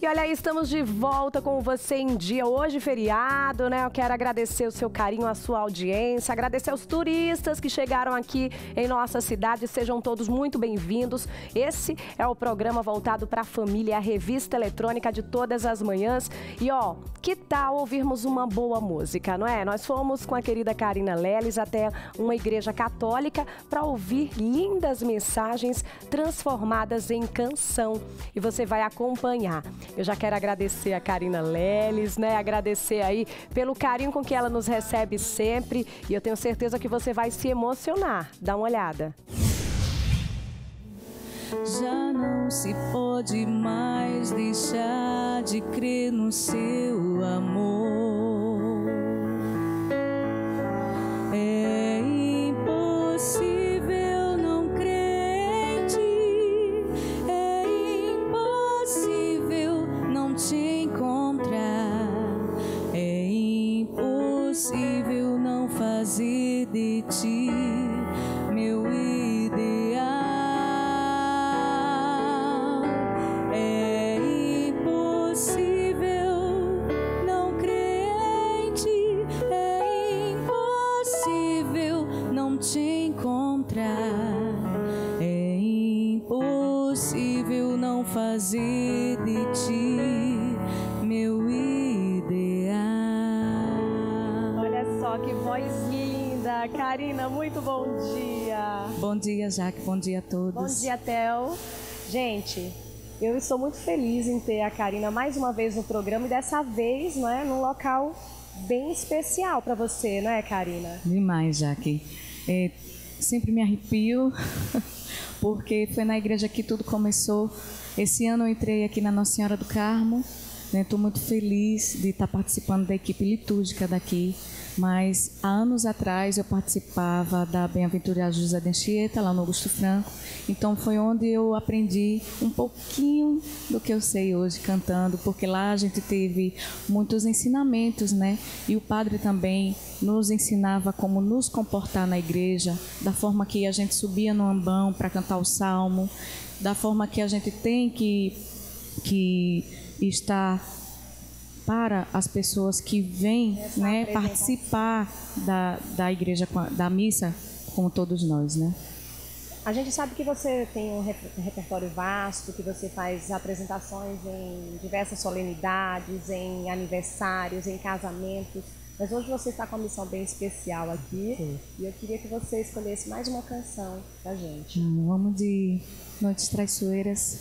E olha aí, estamos de volta com você em dia. Hoje, feriado, né? Eu quero agradecer o seu carinho, a sua audiência, agradecer aos turistas que chegaram aqui em nossa cidade. Sejam todos muito bem-vindos. Esse é o programa voltado para a família, a revista eletrônica de todas as manhãs. E ó, que tal ouvirmos uma boa música, não é? Nós fomos com a querida Karina Leles até uma igreja católica para ouvir lindas mensagens transformadas em canção. E você vai acompanhar. Eu já quero agradecer a Karina Leles, né? Agradecer aí pelo carinho com que ela nos recebe sempre. E eu tenho certeza que você vai se emocionar. Dá uma olhada. Já não se pode mais deixar de crer no seu amor. Bom dia, Jaque. Bom dia a todos. Bom dia, Theo. Gente, eu estou muito feliz em ter a Karina mais uma vez no programa e dessa vez, não é, num local bem especial para você, não é, Karina? Demais, Jaque. É, sempre me arrepio, porque foi na igreja que tudo começou. Esse ano eu entrei aqui na Nossa Senhora do Carmo. Estou muito feliz de estar participando da equipe litúrgica daqui. Mas há anos atrás eu participava da Bem-aventurada José de Anchieta, lá no Augusto Franco. Então foi onde eu aprendi um pouquinho do que eu sei hoje cantando, porque lá a gente teve muitos ensinamentos, né? E o padre também nos ensinava como nos comportar na igreja, da forma que a gente subia no ambão para cantar o salmo, da forma que a gente tem que, que estar para as pessoas que vêm né, participar da, da igreja, com a- da missa, como todos nós, né? A gente sabe que você tem um rep- repertório vasto, que você faz apresentações em diversas solenidades, em aniversários, em casamentos. Mas hoje você está com uma missão bem especial aqui. E eu queria que você escolhesse mais uma canção pra gente. Hum, Vamos de Noites Traiçoeiras,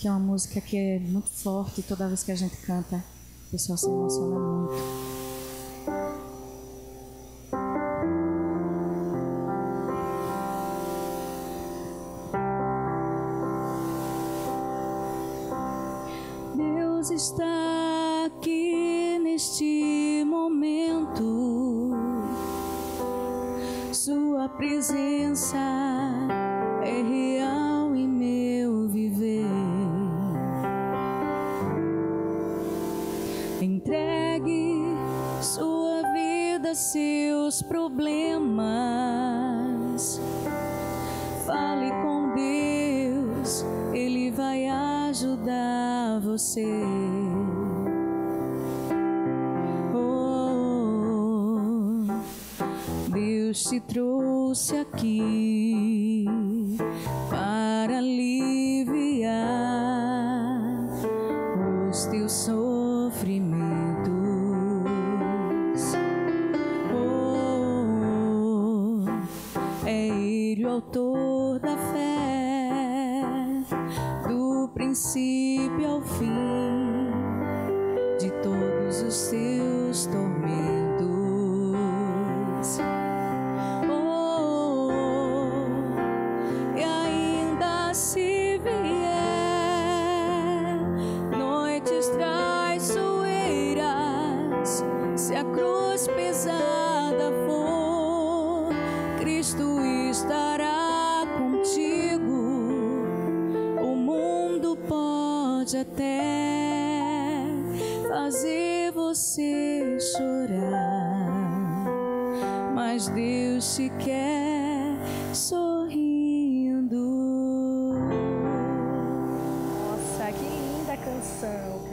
que é uma música que é muito forte, toda vez que a gente canta, o pessoal se emociona muito. Entregue sua vida, seus problemas. Fale com Deus, Ele vai ajudar você. Oh, Deus te trouxe aqui autor da fé, do princípio ao fim pode até fazer você chorar, mas Deus te quer sorrindo. Nossa, que linda canção.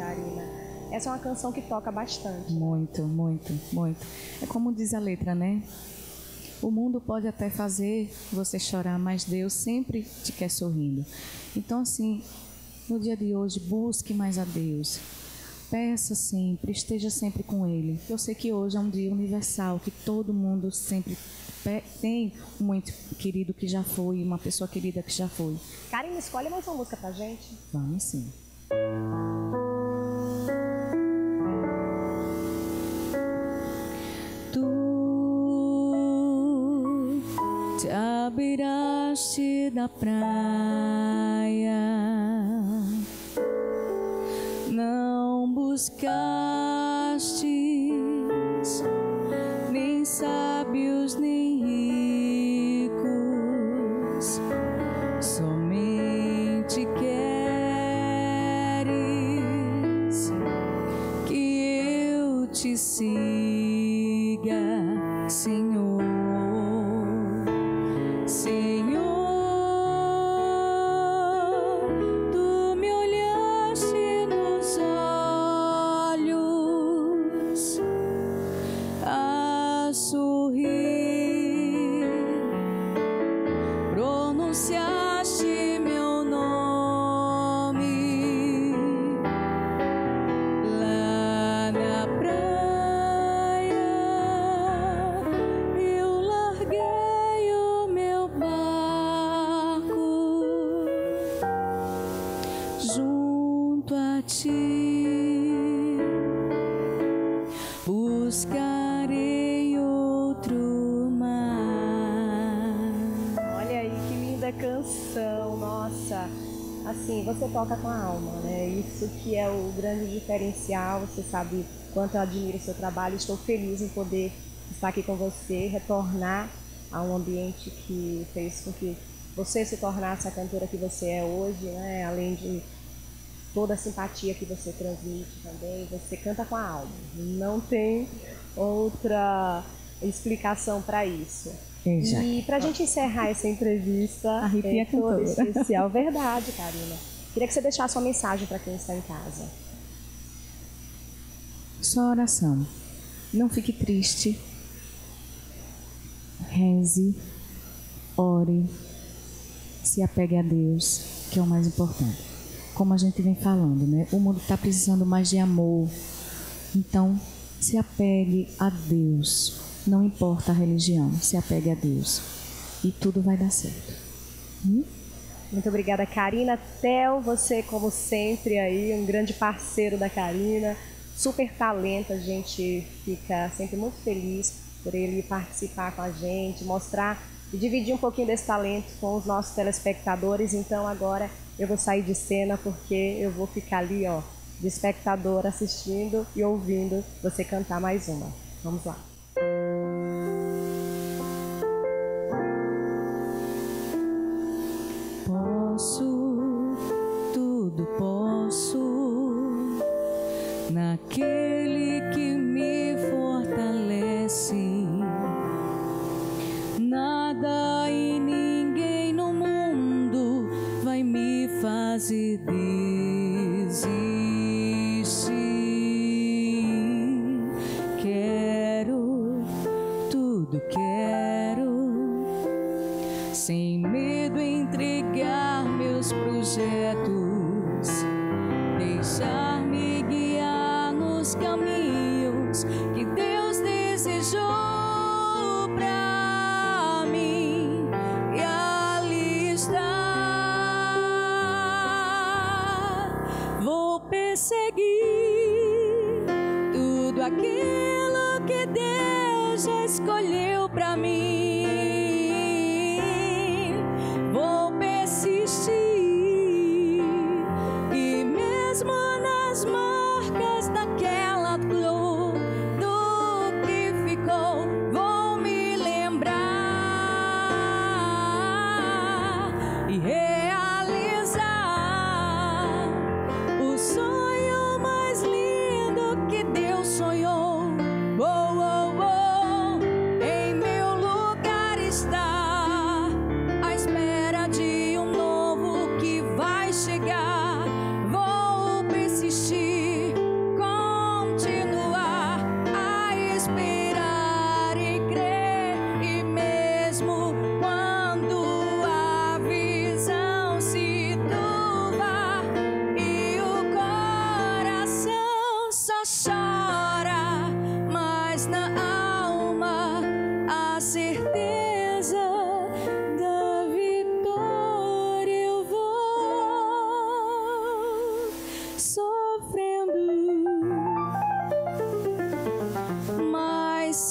essa é uma canção que toca bastante. Muito, muito, muito. É como diz a letra, né? O mundo pode até fazer você chorar, mas Deus sempre te quer sorrindo. Então, assim, no dia de hoje, busque mais a Deus. Peça sempre, esteja sempre com Ele. Eu sei que hoje é um dia universal, que todo mundo sempre tem um muito querido que já foi, uma pessoa querida que já foi. Karine, escolhe mais uma música pra gente. Vamos sim. beiraste da praia, não você toca com a alma, né? Isso que é o grande diferencial. Você sabe quanto eu admiro o seu trabalho. Estou feliz em poder estar aqui com você, retornar a um ambiente que fez com que você se tornasse a cantora que você é hoje, né? Além de toda a simpatia que você transmite também, você canta com a alma. Não tem outra explicação para isso. Exato. E para a gente encerrar essa entrevista, Arrepia é toda especial, verdade, Karina. Queria que você deixasse uma mensagem para quem está em casa. Só oração. Não fique triste. Reze, ore, se apegue a Deus, que é o mais importante como a gente vem falando, né? O mundo está precisando mais de amor. Então, se apegue a Deus. Não importa a religião, se apegue a Deus. E tudo vai dar certo. Hum? Muito obrigada, Karina. Tel, você, como sempre, aí, um grande parceiro da Karina. Super talento, a gente fica sempre muito feliz por ele participar com a gente, mostrar e dividir um pouquinho desse talento com os nossos telespectadores. Então, agora eu vou sair de cena porque eu vou ficar ali, ó, de espectador assistindo e ouvindo você cantar mais uma. Vamos lá.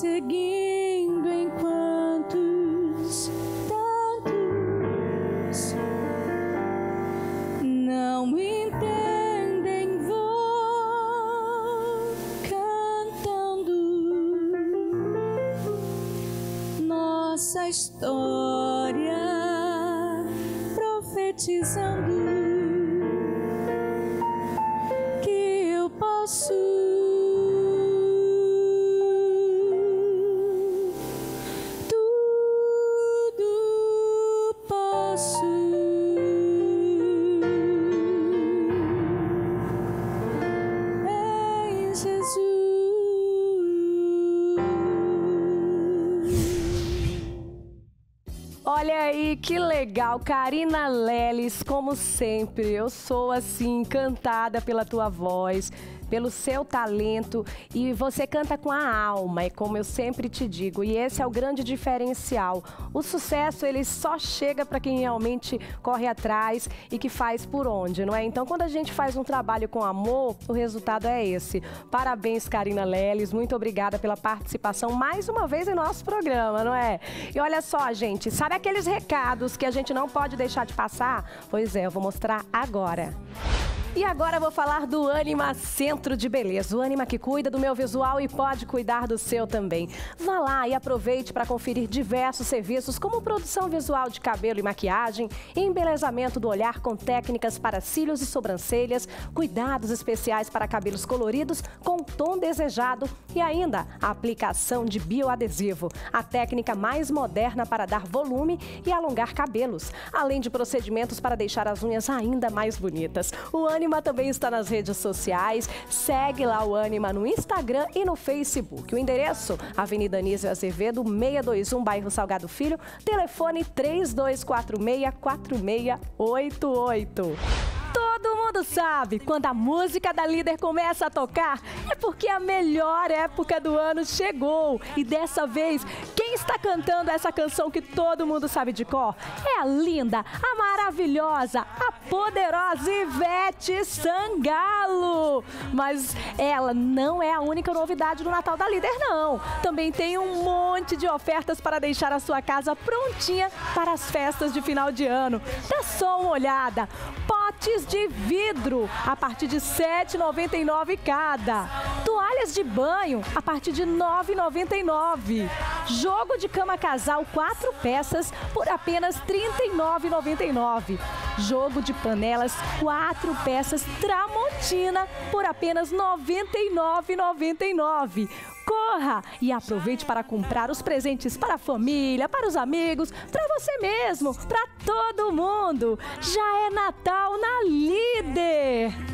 Seguindo enquanto tantos não entendem, vou cantando nossa história, que legal. Karina Leles, como sempre, eu sou assim encantada pela tua voz pelo seu talento e você canta com a alma, e como eu sempre te digo, e esse é o grande diferencial. O sucesso ele só chega para quem realmente corre atrás e que faz por onde, não é? Então, quando a gente faz um trabalho com amor, o resultado é esse. Parabéns, Karina Leles, muito obrigada pela participação mais uma vez em nosso programa, não é? E olha só, gente, sabe aqueles recados que a gente não pode deixar de passar? Pois é, eu vou mostrar agora. E agora vou falar do Anima Centro de Beleza. O Anima que cuida do meu visual e pode cuidar do seu também. Vá lá e aproveite para conferir diversos serviços como produção visual de cabelo e maquiagem, embelezamento do olhar com técnicas para cílios e sobrancelhas, cuidados especiais para cabelos coloridos com o tom desejado e ainda a aplicação de bioadesivo, a técnica mais moderna para dar volume e alongar cabelos, além de procedimentos para deixar as unhas ainda mais bonitas. O Anima também está nas redes sociais. Segue lá o Anima no Instagram e no Facebook. O endereço: Avenida Anísio Azevedo, 621, bairro Salgado Filho. Telefone 3246 4688. Mundo sabe, quando a música da líder começa a tocar, é porque a melhor época do ano chegou. E dessa vez, quem está cantando essa canção que todo mundo sabe de cor? É a linda, a maravilhosa, a poderosa Ivete Sangalo. Mas ela não é a única novidade do Natal da líder, não. Também tem um monte de ofertas para deixar a sua casa prontinha para as festas de final de ano. Dá só uma olhada potes de vidro a partir de R$ 7,99 cada. Toalhas de banho a partir de R$ 9,99. Jogo de cama casal quatro peças por apenas R$ 39,99. Jogo de panelas quatro peças Tramontina por apenas R$ 99,99 corra e aproveite para comprar os presentes para a família, para os amigos, para você mesmo, para todo mundo. Já é Natal na Líder!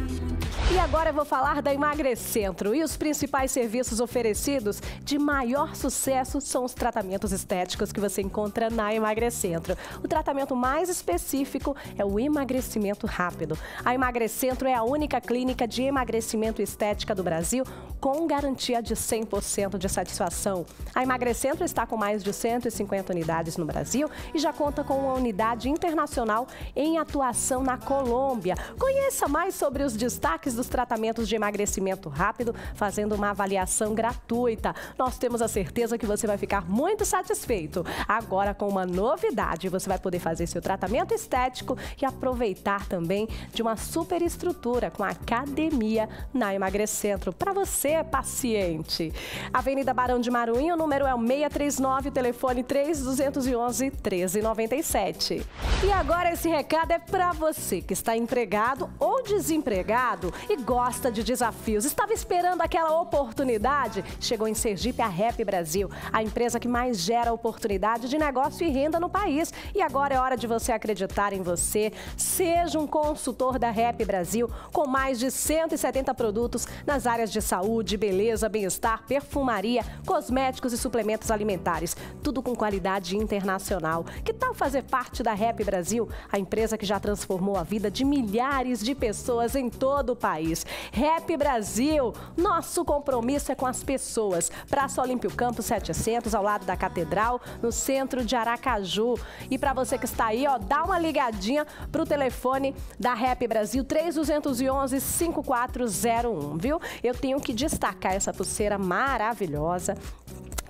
E agora eu vou falar da Emagrecentro. E os principais serviços oferecidos de maior sucesso são os tratamentos estéticos que você encontra na Emagrecentro. O tratamento mais específico é o emagrecimento rápido. A Emagrecentro é a única clínica de emagrecimento estética do Brasil com garantia de 100% de satisfação. A Emagrecentro está com mais de 150 unidades no Brasil e já conta com uma unidade internacional em atuação na Colômbia. Conheça mais sobre os destaques dos tratamentos de emagrecimento rápido, fazendo uma avaliação gratuita. Nós temos a certeza que você vai ficar muito satisfeito. Agora, com uma novidade, você vai poder fazer seu tratamento estético e aproveitar também de uma super estrutura com academia na Emagrecentro para você, paciente. Avenida Barão de Maruim, o número é o 639, o telefone 3211 1397. E agora esse recado é para você que está empregado ou desempregado e gosta de desafios. Estava esperando aquela oportunidade? Chegou em Sergipe a Rap Brasil, a empresa que mais gera oportunidade de negócio e renda no país. E agora é hora de você acreditar em você. Seja um consultor da Rap Brasil com mais de 170 produtos nas áreas de saúde, beleza, bem-estar, perfumaria, cosméticos e suplementos alimentares. Tudo com qualidade internacional. Que tal fazer parte da Rap Brasil, a empresa que já transformou a vida de milhares de pessoas em todo o país? País. Rap Brasil, nosso compromisso é com as pessoas. Praça Olímpio Campos 700, ao lado da Catedral, no centro de Aracaju. E para você que está aí, ó, dá uma ligadinha pro telefone da Rap Brasil 3211 5401, viu? Eu tenho que destacar essa pulseira maravilhosa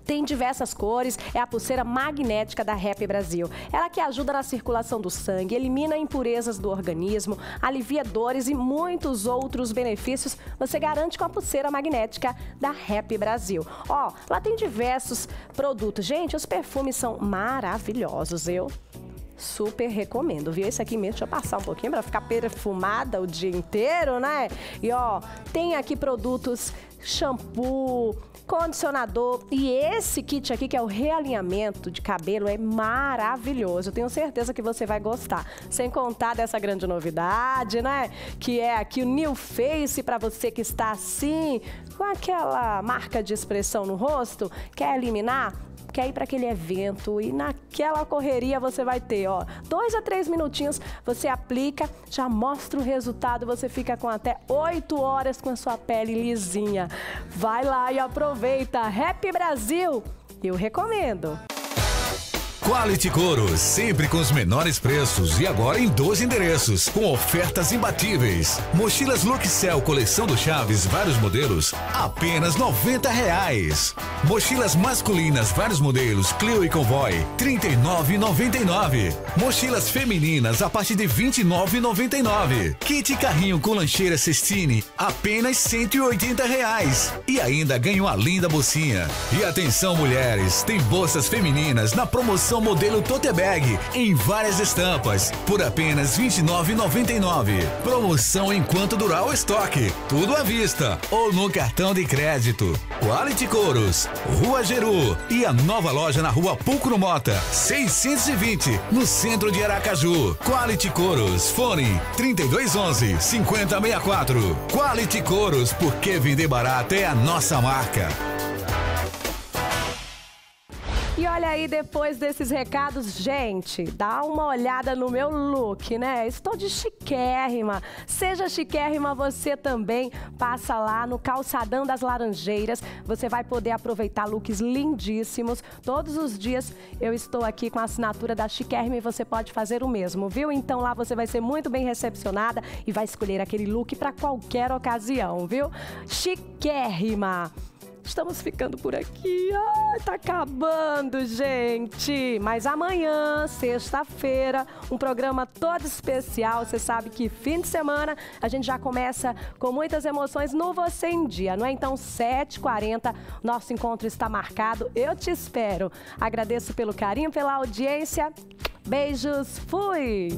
tem diversas cores, é a pulseira magnética da Rap Brasil. Ela que ajuda na circulação do sangue, elimina impurezas do organismo, alivia dores e muitos outros benefícios você garante com a pulseira magnética da Rap Brasil. Ó, lá tem diversos produtos. Gente, os perfumes são maravilhosos, eu super recomendo, viu? Esse aqui mesmo, deixa eu passar um pouquinho para ficar perfumada o dia inteiro, né? E ó, tem aqui produtos shampoo, condicionador e esse kit aqui que é o realinhamento de cabelo é maravilhoso. Eu tenho certeza que você vai gostar. Sem contar dessa grande novidade, né? Que é aqui o New Face para você que está assim com aquela marca de expressão no rosto, quer eliminar? Quer ir para aquele evento e naquela correria você vai ter, ó, dois a três minutinhos, você aplica, já mostra o resultado, você fica com até oito horas com a sua pele lisinha. Vai lá e aproveita. Happy Brasil! Eu recomendo. Quality Couro, sempre com os menores preços e agora em dois endereços, com ofertas imbatíveis. Mochilas Cell coleção do Chaves, vários modelos, apenas noventa reais. Mochilas masculinas, vários modelos, Clio e Convoy, trinta e nove noventa e nove. Mochilas femininas a partir de vinte e nove noventa e nove. Kit carrinho com lancheira Cestine, apenas cento e oitenta reais. E ainda ganha uma linda bolsinha. E atenção mulheres, tem bolsas femininas na promoção modelo tote bag em várias estampas por apenas R$ 29,99. Promoção enquanto durar o estoque. Tudo à vista ou no cartão de crédito. Quality Couros, Rua Geru e a nova loja na Rua Pulcro Mota, 620, no centro de Aracaju. Quality Couros, fone 3211 5064. Quality Couros, porque vender barato é a nossa marca. E olha aí, depois desses recados, gente, dá uma olhada no meu look, né? Estou de chiquérrima. Seja chiquérrima você também. Passa lá no Calçadão das Laranjeiras. Você vai poder aproveitar looks lindíssimos. Todos os dias eu estou aqui com a assinatura da Chiquérrima e você pode fazer o mesmo, viu? Então lá você vai ser muito bem recepcionada e vai escolher aquele look para qualquer ocasião, viu? Chiquérrima. Estamos ficando por aqui. Ai, tá acabando, gente. Mas amanhã, sexta-feira, um programa todo especial. Você sabe que fim de semana a gente já começa com muitas emoções no Você em Dia, não é? Então, 7h40, nosso encontro está marcado. Eu te espero. Agradeço pelo carinho, pela audiência. Beijos, fui!